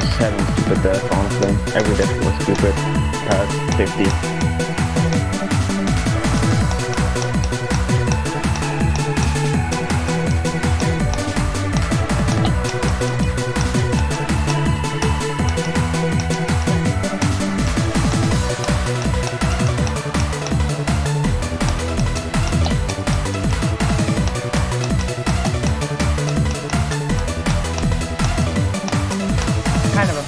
just having stupid death, honestly. Every death was stupid. Uh, Past 50.